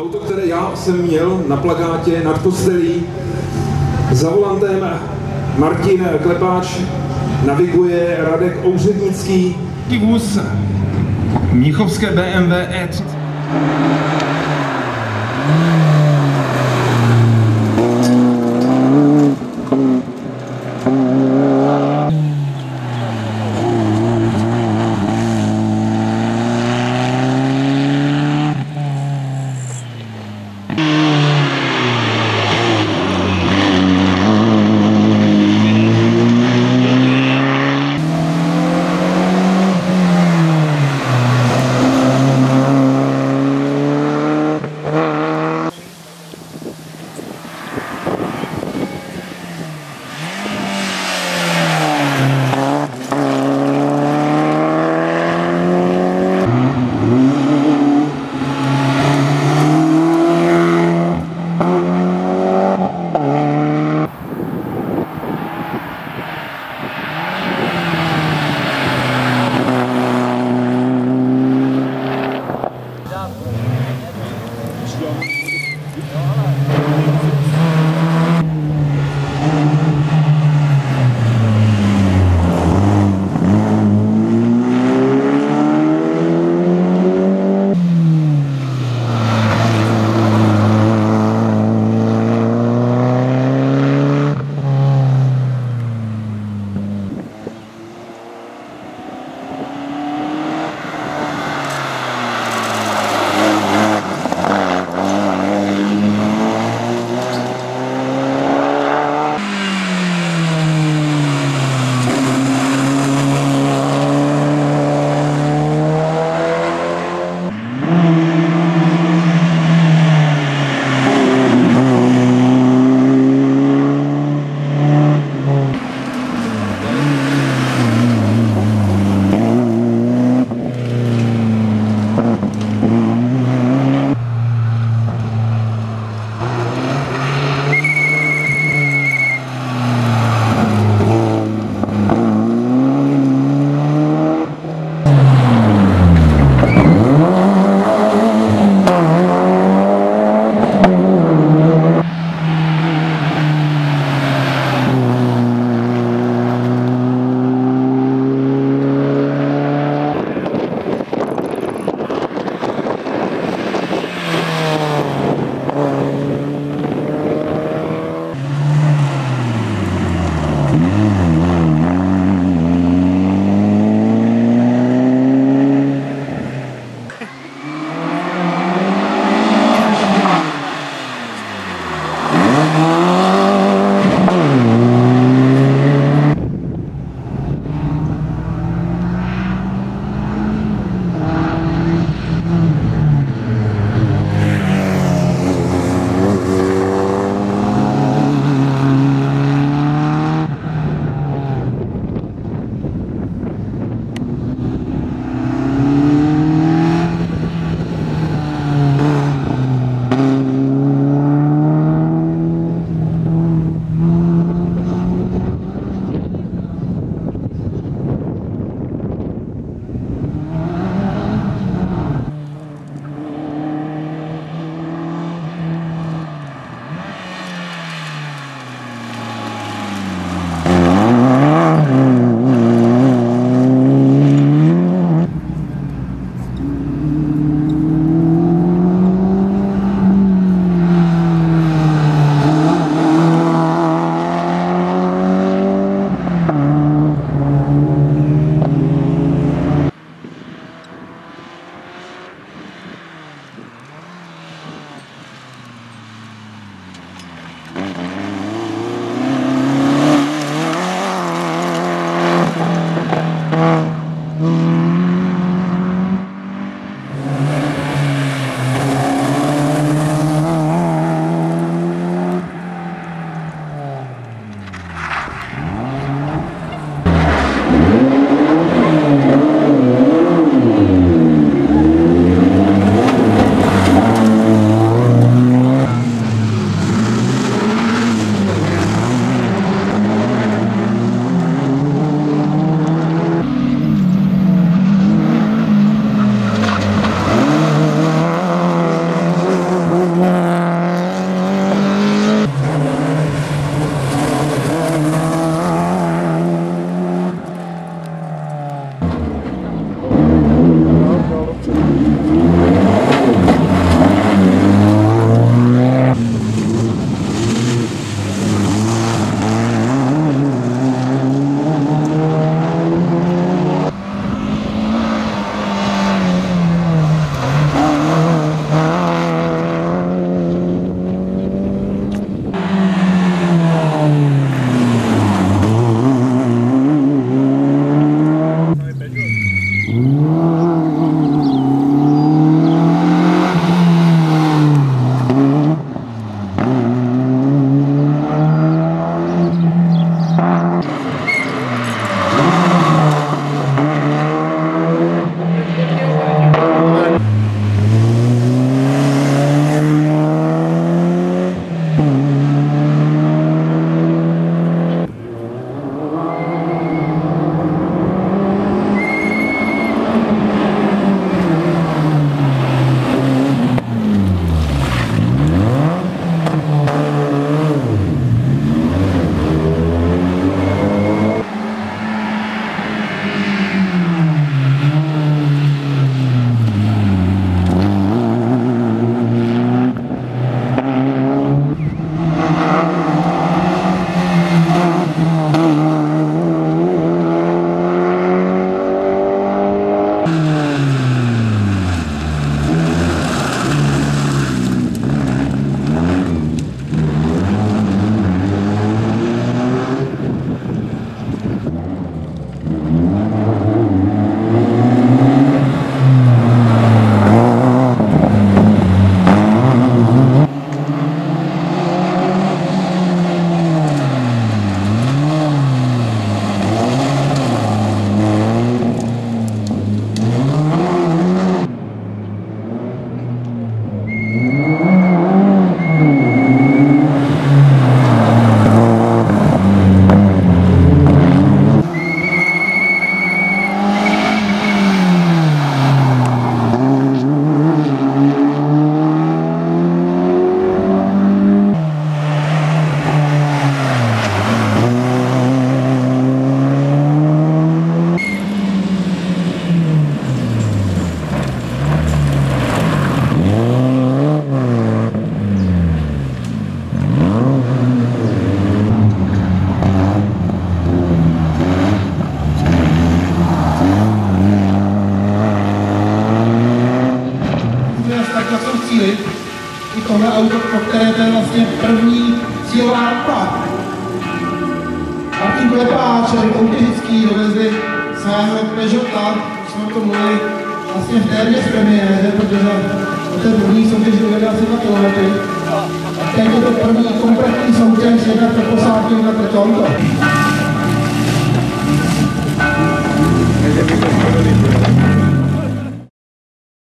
Auto, které já jsem měl na plakátě nad postelí, za volantem Martin Klepáč naviguje Radek Ouřednický. Vůz Mnichovské BMW E30. Jako tohle auto, po které to je vlastně první cílová rampa. Martin Klepáč a Koutěžický dovezli svého Peugeota, už jsme to mluvili vlastně v téměř z premiéře, protože to je první soutěž ujede asi 2 km. A teď je to první kompletní soutěž, jedna pro posádky, jedna pro to. Thank you.